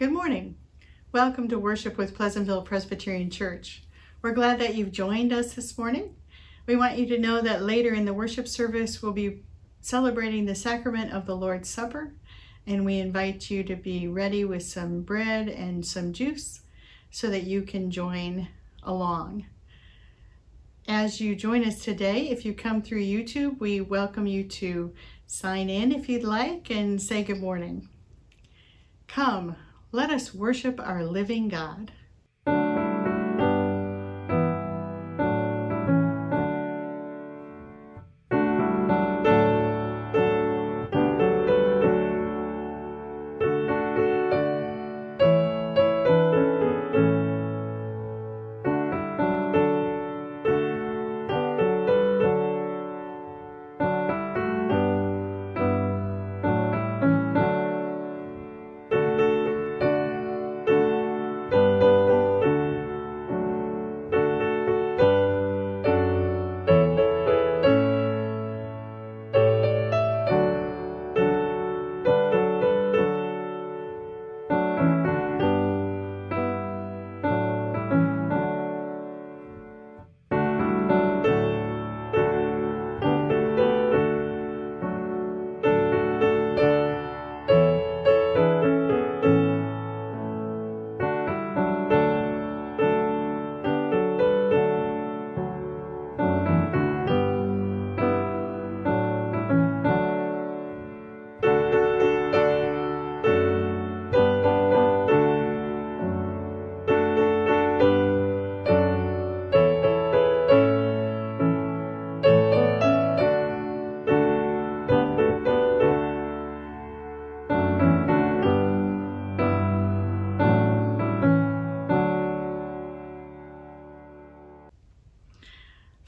Good morning. Welcome to worship with Pleasantville Presbyterian Church. We're glad that you've joined us this morning. We want you to know that later in the worship service, we'll be celebrating the sacrament of the Lord's Supper, and we invite you to be ready with some bread and some juice so that you can join along. As you join us today, if you come through YouTube, we welcome you to sign in if you'd like and say good morning. Come, let us worship our living God.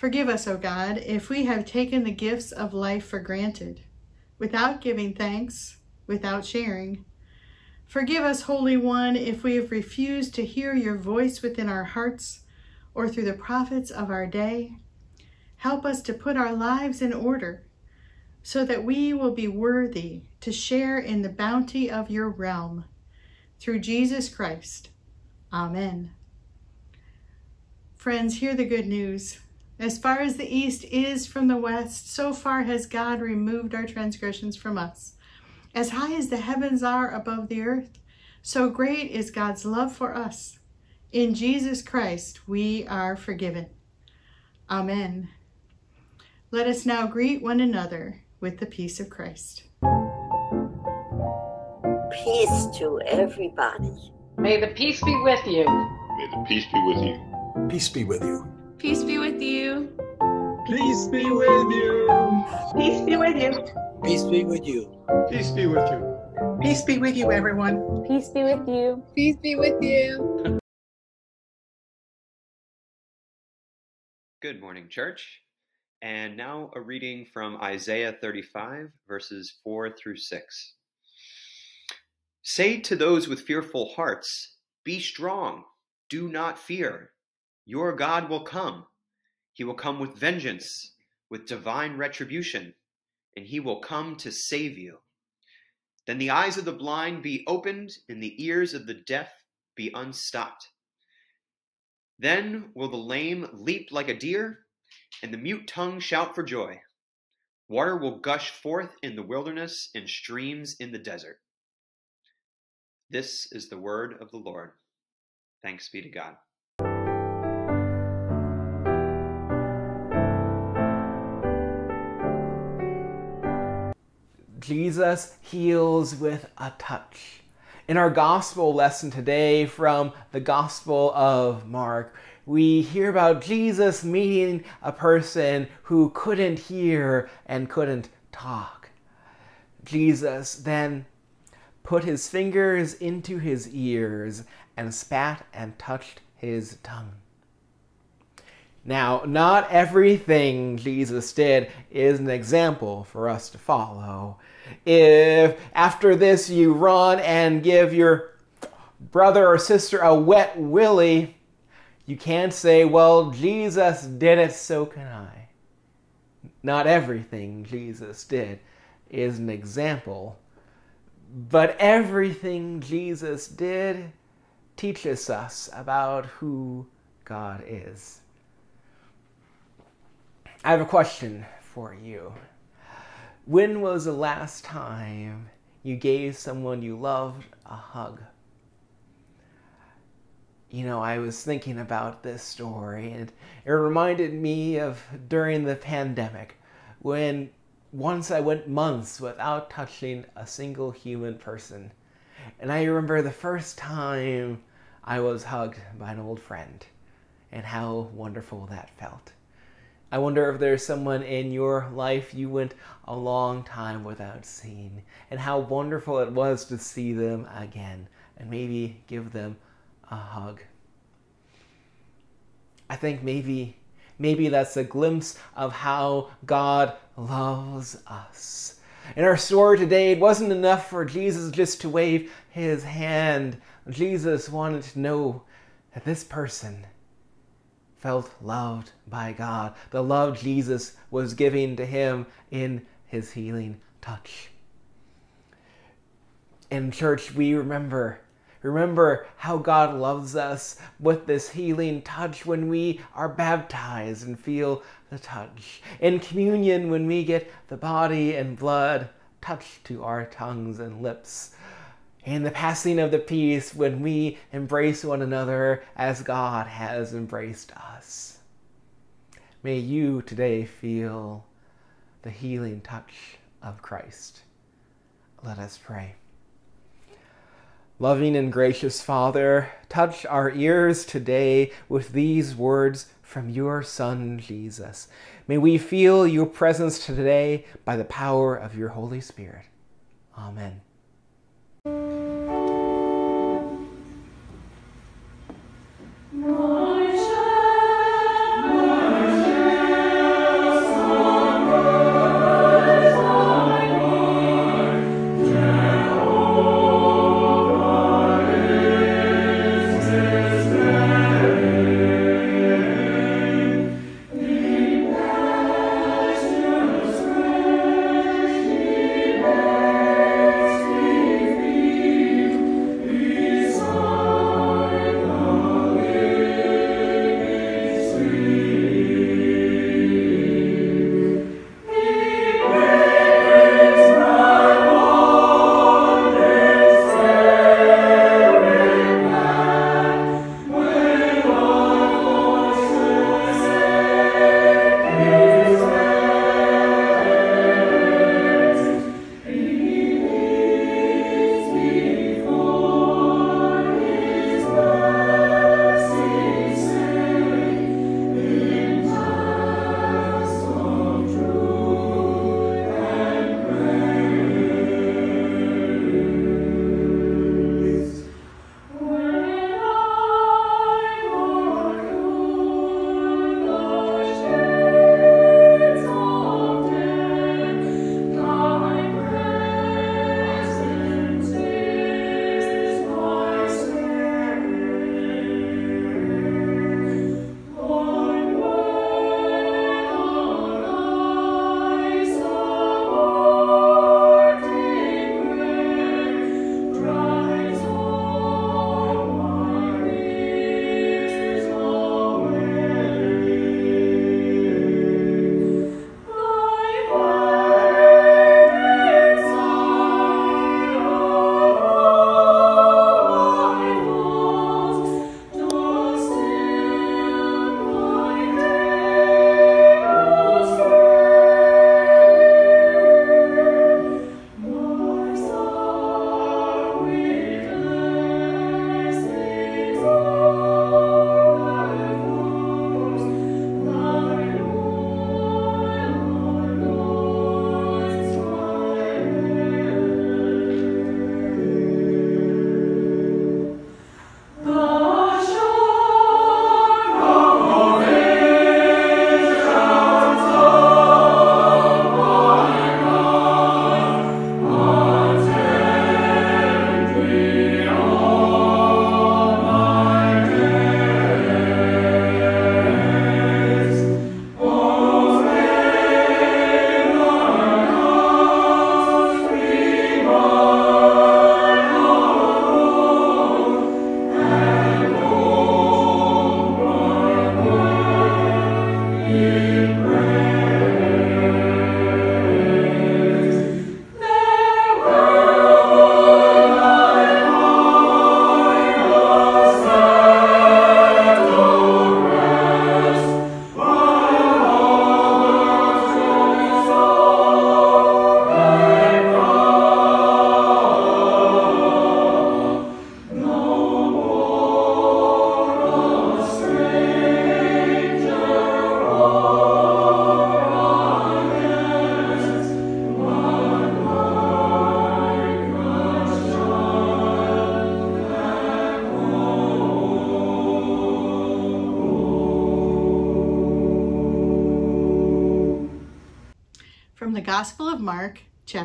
Forgive us, O God, if we have taken the gifts of life for granted, without giving thanks, without sharing. Forgive us, Holy One, if we have refused to hear your voice within our hearts or through the prophets of our day. Help us to put our lives in order so that we will be worthy to share in the bounty of your realm. Through Jesus Christ. Amen. Friends, hear the good news. As far as the east is from the west, so far has God removed our transgressions from us. As high as the heavens are above the earth, so great is God's love for us. In Jesus Christ, we are forgiven. Amen. Let us now greet one another with the peace of Christ. Peace to everybody. May the peace be with you. May the peace be with you. Peace be with you. Peace be with you. Peace be with you. Peace be with you. Peace be with you. Peace be with you. Peace be with you, everyone. Peace be with you. Peace be with you. Good morning, church. And now a reading from Isaiah 35, verses 4 through 6. Say to those with fearful hearts, Be strong, do not fear. Your God will come. He will come with vengeance, with divine retribution, and he will come to save you. Then the eyes of the blind be opened, and the ears of the deaf be unstopped. Then will the lame leap like a deer, and the mute tongue shout for joy. Water will gush forth in the wilderness and streams in the desert. This is the word of the Lord. Thanks be to God. Jesus heals with a touch. In our gospel lesson today from the Gospel of Mark, we hear about Jesus meeting a person who couldn't hear and couldn't talk. Jesus then put his fingers into his ears and spat and touched his tongue. Now, not everything Jesus did is an example for us to follow. If after this you run and give your brother or sister a wet willy, you can't say, well, Jesus did it, so can I. Not everything Jesus did is an example. but everything Jesus did teaches us about who God is. I have a question for you. When was the last time you gave someone you loved a hug? You know, I was thinking about this story and it reminded me of during the pandemic when once I went months without touching a single human person. And I remember the first time I was hugged by an old friend and how wonderful that felt. I wonder if there's someone in your life you went a long time without seeing, and how wonderful it was to see them again and maybe give them a hug. I think maybe maybe that's a glimpse of how God loves us. In our story today, it wasn't enough for Jesus just to wave his hand. Jesus wanted to know that this person felt loved by God. The love Jesus was giving to him in his healing touch. In church, we remember Remember how God loves us with this healing touch when we are baptized and feel the touch. In communion, when we get the body and blood touched to our tongues and lips. In the passing of the peace, when we embrace one another as God has embraced us. May you today feel the healing touch of Christ. Let us pray. Loving and gracious Father, touch our ears today with these words from your Son, Jesus. May we feel your presence today by the power of your Holy Spirit. Amen. 我。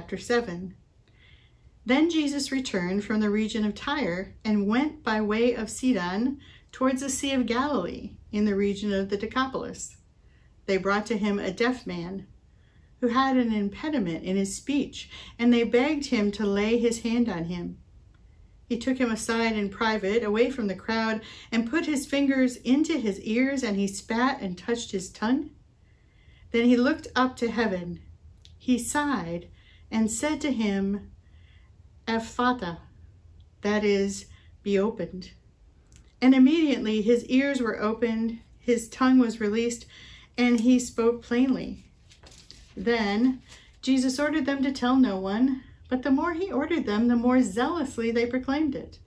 chapter 7. Then Jesus returned from the region of Tyre and went by way of Sidon towards the Sea of Galilee in the region of the Decapolis. They brought to him a deaf man who had an impediment in his speech, and they begged him to lay his hand on him. He took him aside in private, away from the crowd, and put his fingers into his ears, and he spat and touched his tongue. Then he looked up to heaven. He sighed and said to him, Ephphatha, that is, be opened. And immediately his ears were opened, his tongue was released, and he spoke plainly. Then Jesus ordered them to tell no one, but the more he ordered them, the more zealously they proclaimed it.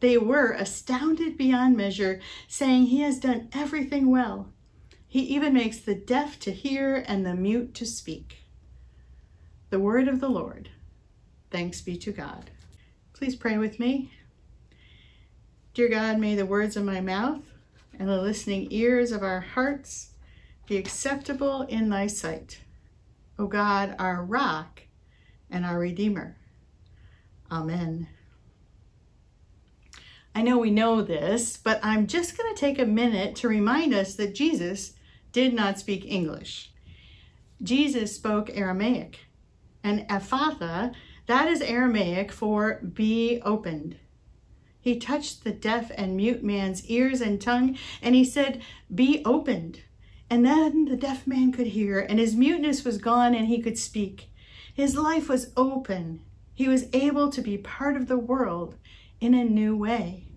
They were astounded beyond measure, saying, He has done everything well. He even makes the deaf to hear and the mute to speak. The word of the Lord. Thanks be to God. Please pray with me. Dear God, may the words of my mouth and the listening ears of our hearts be acceptable in thy sight. O God, our rock and our Redeemer. Amen. I know we know this, but I'm just going to take a minute to remind us that Jesus did not speak English. Jesus spoke Aramaic, and Ephphatha, that is Aramaic for be opened. He touched the deaf and mute man's ears and tongue, and he said, Be opened. And then the deaf man could hear, and his muteness was gone, and he could speak. His life was open. He was able to be part of the world in a new way.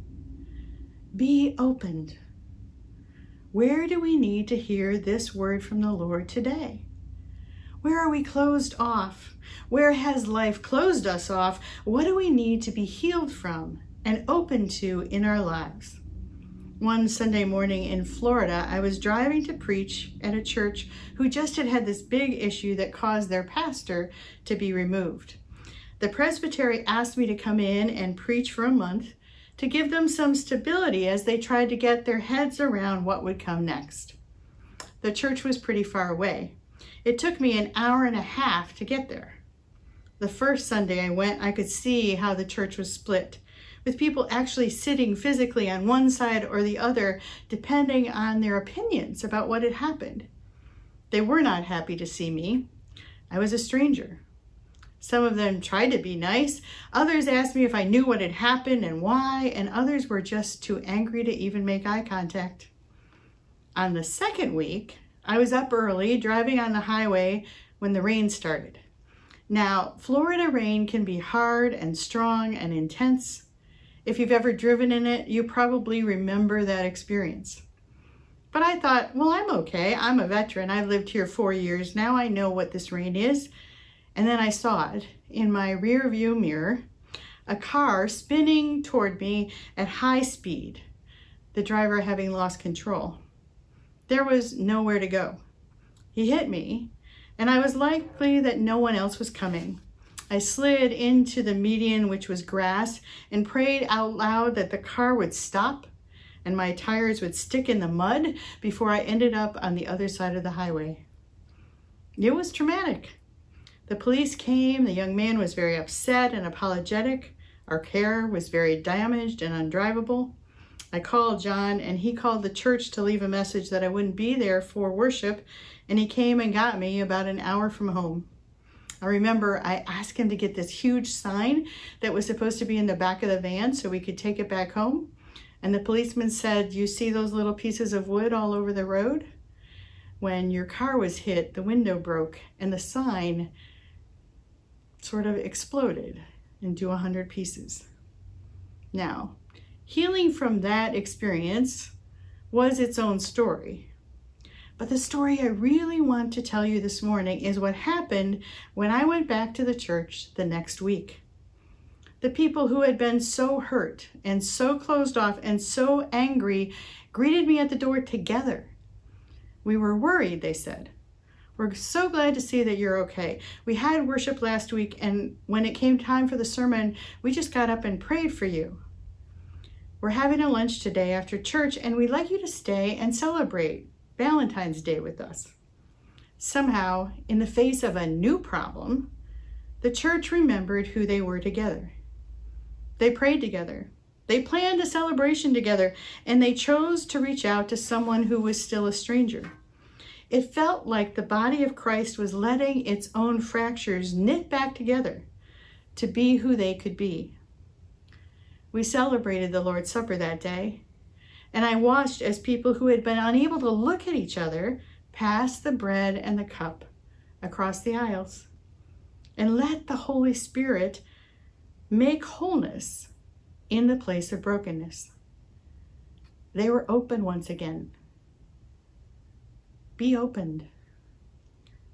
Be opened. Where do we need to hear this word from the Lord today? Where are we closed off? Where has life closed us off? What do we need to be healed from and open to in our lives? One Sunday morning in Florida, I was driving to preach at a church who just had had this big issue that caused their pastor to be removed. The presbytery asked me to come in and preach for a month to give them some stability as they tried to get their heads around what would come next. The church was pretty far away. It took me an hour and a half to get there. The first Sunday I went, I could see how the church was split with people actually sitting physically on one side or the other, depending on their opinions about what had happened. They were not happy to see me. I was a stranger. Some of them tried to be nice. Others asked me if I knew what had happened and why, and others were just too angry to even make eye contact. On the second week, I was up early driving on the highway when the rain started. Now, Florida rain can be hard and strong and intense. If you've ever driven in it, you probably remember that experience. But I thought, well, I'm okay. I'm a veteran. I've lived here four years. Now I know what this rain is. And then I saw it in my rear view mirror, a car spinning toward me at high speed, the driver having lost control. There was nowhere to go. He hit me, and I was likely that no one else was coming. I slid into the median, which was grass, and prayed out loud that the car would stop and my tires would stick in the mud before I ended up on the other side of the highway. It was traumatic. The police came, the young man was very upset and apologetic. Our car was very damaged and undrivable. I called John and he called the church to leave a message that I wouldn't be there for worship and he came and got me about an hour from home. I remember I asked him to get this huge sign that was supposed to be in the back of the van so we could take it back home. And the policeman said, you see those little pieces of wood all over the road? When your car was hit, the window broke and the sign sort of exploded into a hundred pieces. Now, healing from that experience was its own story. But the story I really want to tell you this morning is what happened when I went back to the church the next week. The people who had been so hurt and so closed off and so angry greeted me at the door together. We were worried, they said. We're so glad to see that you're okay. We had worship last week, and when it came time for the sermon, we just got up and prayed for you. We're having a lunch today after church, and we'd like you to stay and celebrate Valentine's Day with us. Somehow, in the face of a new problem, the church remembered who they were together. They prayed together. They planned a celebration together, and they chose to reach out to someone who was still a stranger. It felt like the body of Christ was letting its own fractures knit back together to be who they could be. We celebrated the Lord's Supper that day, and I watched as people who had been unable to look at each other passed the bread and the cup across the aisles and let the Holy Spirit make wholeness in the place of brokenness. They were open once again. Be opened.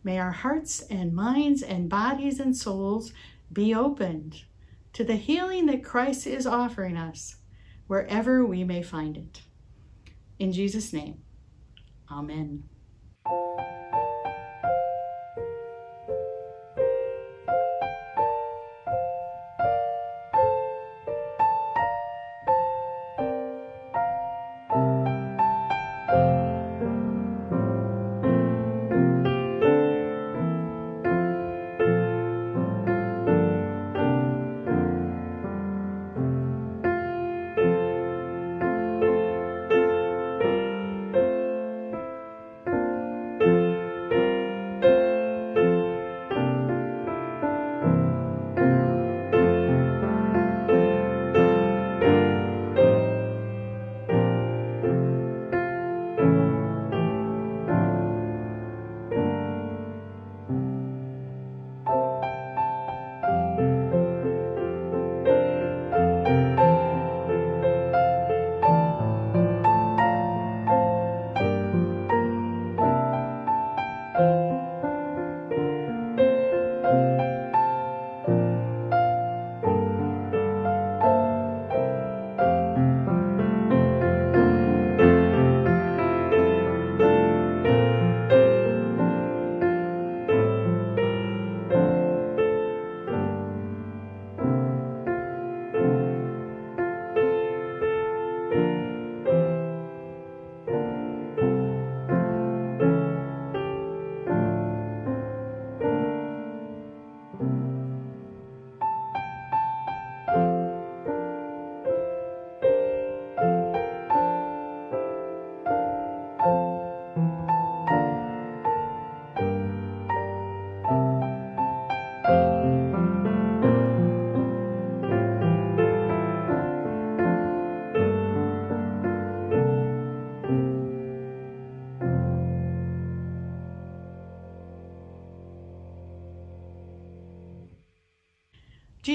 May our hearts and minds and bodies and souls be opened to the healing that Christ is offering us wherever we may find it. In Jesus' name, Amen.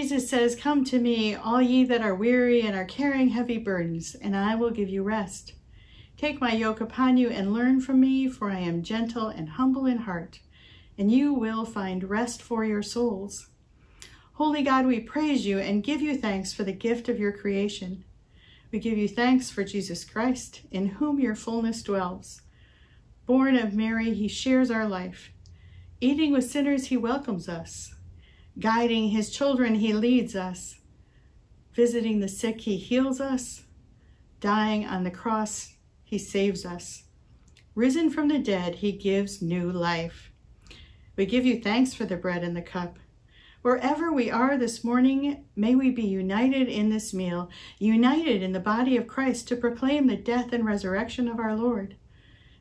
Jesus says, Come to me, all ye that are weary and are carrying heavy burdens, and I will give you rest. Take my yoke upon you and learn from me, for I am gentle and humble in heart, and you will find rest for your souls. Holy God, we praise you and give you thanks for the gift of your creation. We give you thanks for Jesus Christ, in whom your fullness dwells. Born of Mary, he shares our life. Eating with sinners, he welcomes us. Guiding his children, he leads us. Visiting the sick, he heals us. Dying on the cross, he saves us. Risen from the dead, he gives new life. We give you thanks for the bread and the cup. Wherever we are this morning, may we be united in this meal, united in the body of Christ to proclaim the death and resurrection of our Lord.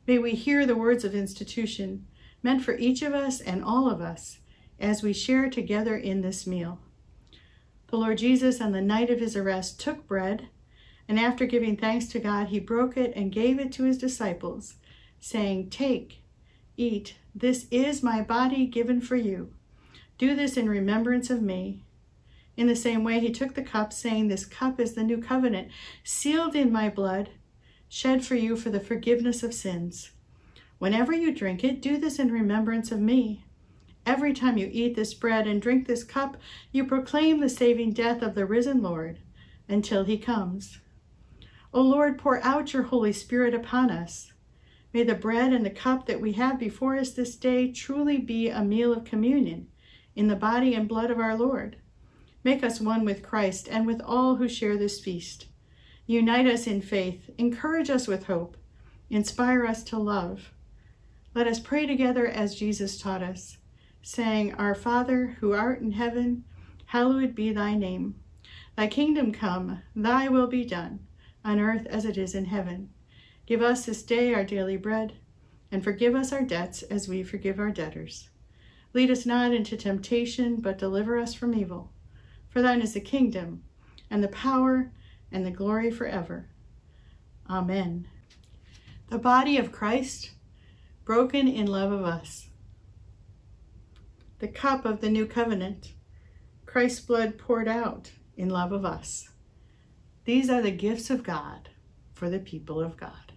May we hear the words of institution, meant for each of us and all of us, as we share together in this meal. The Lord Jesus, on the night of his arrest, took bread, and after giving thanks to God, he broke it and gave it to his disciples, saying, Take, eat, this is my body given for you. Do this in remembrance of me. In the same way, he took the cup, saying, This cup is the new covenant, sealed in my blood, shed for you for the forgiveness of sins. Whenever you drink it, do this in remembrance of me. Every time you eat this bread and drink this cup, you proclaim the saving death of the risen Lord until he comes. O Lord, pour out your Holy Spirit upon us. May the bread and the cup that we have before us this day truly be a meal of communion in the body and blood of our Lord. Make us one with Christ and with all who share this feast. Unite us in faith, encourage us with hope, inspire us to love. Let us pray together as Jesus taught us, saying, Our Father, who art in heaven, hallowed be thy name. Thy kingdom come, thy will be done, on earth as it is in heaven. Give us this day our daily bread, and forgive us our debts as we forgive our debtors. Lead us not into temptation, but deliver us from evil. For thine is the kingdom, and the power, and the glory forever. Amen. The body of Christ, broken in love of us. The cup of the new covenant, Christ's blood poured out in love of us. These are the gifts of God for the people of God.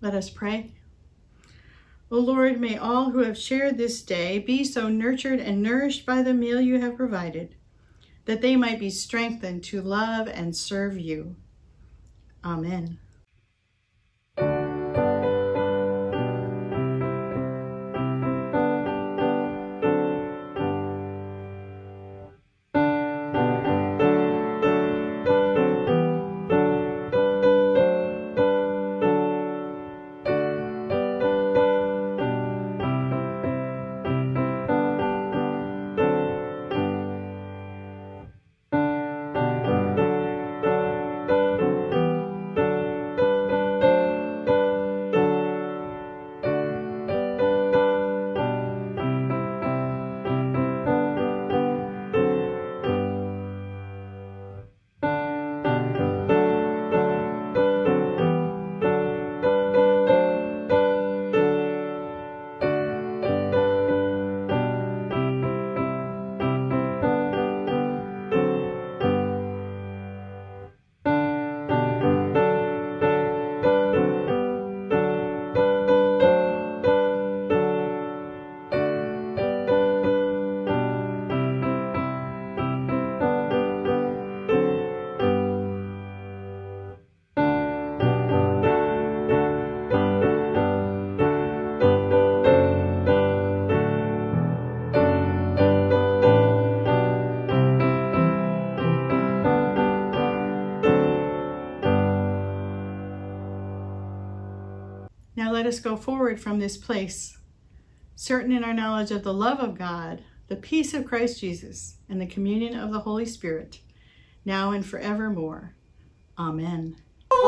Let us pray. O Lord, may all who have shared this day be so nurtured and nourished by the meal you have provided, that they might be strengthened to love and serve you. Amen. Go forward from this place, certain in our knowledge of the love of God, the peace of Christ Jesus, and the communion of the Holy Spirit, now and forevermore. Amen. Let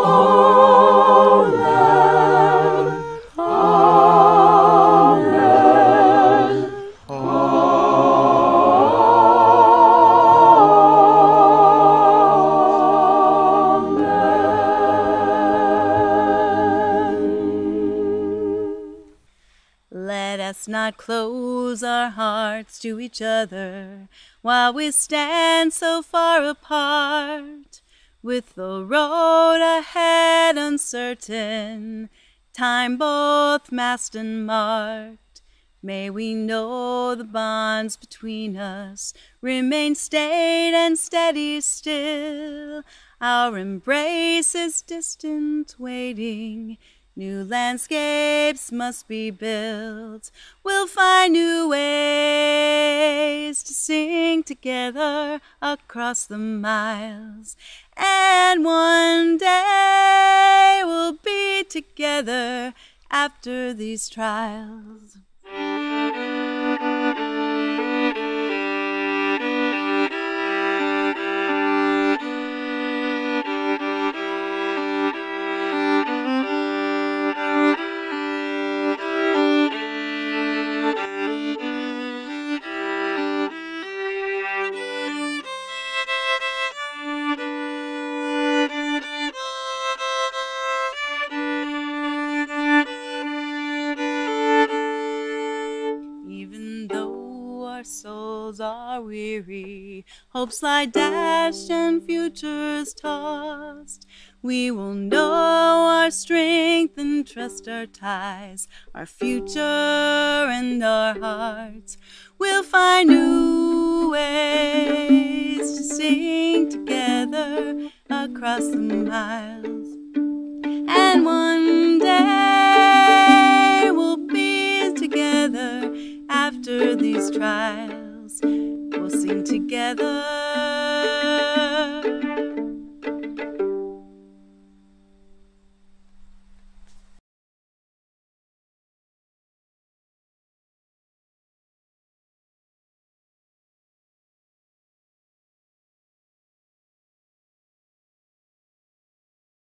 close our hearts to each other while we stand so far apart. With the road ahead uncertain, time both masked and marked, may we know the bonds between us remain staid and steady still. Our embrace is distant, waiting. New landscapes must be built. We'll find new ways to sing together across the miles. And one day we'll be together after these trials. Hopes lie dashed and futures tossed, we will know our strength and trust our ties, our future and our hearts. We'll find new ways to sing together across the miles. And one day we'll be together after these trials. We'll sing together